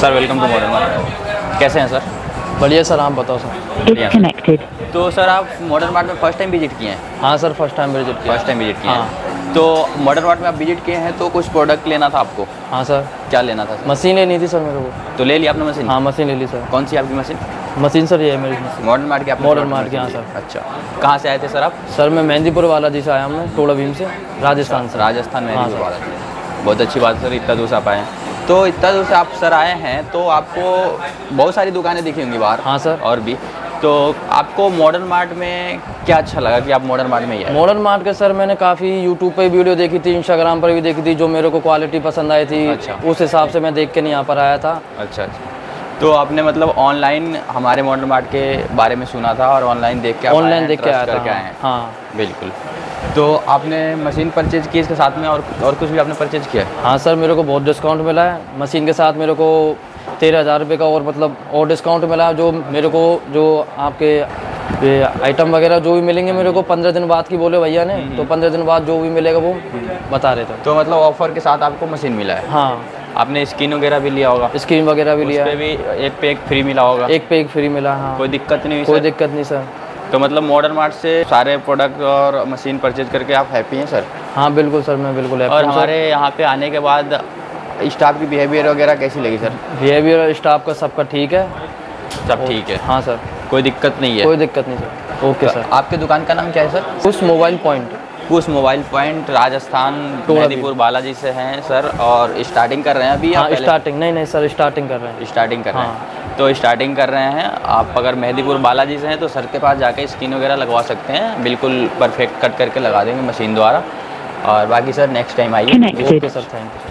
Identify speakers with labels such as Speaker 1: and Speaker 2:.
Speaker 1: Sir welcome to Modern Mart कैसे हैं sir
Speaker 2: बढ़िया सर आप बताओ सर।
Speaker 3: Disconnected.
Speaker 1: तो सर आप मॉडर्न मार्ट में फ़र्स्ट टाइम विज़िट किए हैं?
Speaker 2: हाँ सर फ़र्स्ट टाइम विज़िट किया
Speaker 1: फ़र्स्ट टाइम विज़िट किए
Speaker 2: हाँ।
Speaker 1: तो मॉडर्न मार्ट में आप विज़िट किए हैं तो कुछ प्रोडक्ट लेना था आपको?
Speaker 2: हाँ सर
Speaker 1: क्या लेना था
Speaker 2: मशीन लेनी थी सर मेरे को।
Speaker 1: तो ले लिया आपने मशीन
Speaker 2: हाँ मशीन ले ली सर
Speaker 1: कौन सी आपकी मशीन
Speaker 2: मशीन सर ये है मेरी मशीन
Speaker 1: मॉडर्न मार्ट की मशीन
Speaker 2: Mart की, हाँ, सर।
Speaker 1: अच्छा। कहाँ से आए थे सर आप?
Speaker 2: सर मैं मेहंदीपुर वाला जी से आया हूँ मैं टोला भीम से। राजस्थान से
Speaker 1: राजस्थान में
Speaker 2: हाँ,
Speaker 1: वाला। बहुत अच्छी बात सर इतना दूर से आप आए हैं। तो इतना दूर से आप सर आए हैं तो आपको बहुत सारी दुकानें दिखी होंगी बाहर।
Speaker 2: हाँ, सर।
Speaker 1: और भी। तो आपको मॉडर्न मार्ट में क्या अच्छा लगा कि आप मॉडर्न मार्ट में ही आए?
Speaker 2: मॉडर्न मार्ट के सर मैंने काफ़ी यूट्यूब पे वीडियो देखी थी इंस्टाग्राम पर भी देखी थी जो मेरे को क्वालिटी पसंद आई थी
Speaker 1: अच्छा।
Speaker 2: उस हिसाब से मैं देख के नहीं यहाँ पर आया था।
Speaker 1: अच्छा अच्छा। तो आपने मतलब ऑनलाइन हमारे मॉडर्न मार्ट के बारे में सुना था और ऑनलाइन देख के
Speaker 2: ऑनलाइन देख के आया था
Speaker 1: आए हाँ। बिल्कुल। तो आपने मशीन परचेज की इसके साथ में और और कुछ भी आपने परचेज किया? है?
Speaker 2: हाँ सर मेरे को बहुत डिस्काउंट मिला है। मशीन के साथ मेरे को तेरह हज़ार रुपये का और मतलब और डिस्काउंट मिला है जो मेरे को जो आपके ये आइटम वगैरह जो भी मिलेंगे मेरे को पंद्रह दिन बाद की बोले भैया ने तो पंद्रह दिन बाद जो भी मिलेगा वो बता रहे थे।
Speaker 1: तो मतलब ऑफ़र के साथ आपको मशीन मिला है?
Speaker 2: हाँ।
Speaker 1: आपने स्किन वगैरह भी लिया होगा।
Speaker 2: स्क्रीन वगैरह भी लिया
Speaker 1: भी एक पे एक फ्री मिला होगा।
Speaker 2: एक पे एक फ्री मिला हाँ।
Speaker 1: कोई दिक्कत नहीं
Speaker 2: कोई दिक्कत नहीं सर।
Speaker 1: तो मतलब मॉडर्न मार्ट से सारे प्रोडक्ट और मशीन परचेज करके आप हैप्पी हैं सर
Speaker 2: हाँ बिल्कुल सर मैं बिल्कुल
Speaker 1: और हमारे यहाँ पे आने के बाद स्टाफ की बिहेवियर वगैरह कैसी लगी सर
Speaker 2: बिहेवियर स्टाफ का सबका ठीक है।
Speaker 1: सब ठीक है?
Speaker 2: हाँ सर
Speaker 1: कोई दिक्कत नहीं है?
Speaker 2: कोई दिक्कत नहीं सर ओके सर
Speaker 1: आपके दुकान का नाम क्या है सर
Speaker 2: उस मोबाइल पॉइंट
Speaker 1: कुछ मोबाइल पॉइंट राजस्थान मेहदीपुर बालाजी से हैं सर और स्टार्टिंग कर रहे हैं अभी
Speaker 2: हाँ स्टार्टिंग नहीं नहीं सर स्टार्टिंग कर रहे हैं।
Speaker 1: स्टार्टिंग कर रहे
Speaker 2: हाँ।
Speaker 1: तो स्टार्टिंग कर रहे हैं। आप अगर मेहदीपुर बालाजी से हैं तो सर के पास जाके स्किन वगैरह लगवा सकते हैं। बिल्कुल परफेक्ट कट करके लगा देंगे मशीन द्वारा। और बाकी सर नेक्स्ट टाइम आइए।
Speaker 2: Okay sir thank you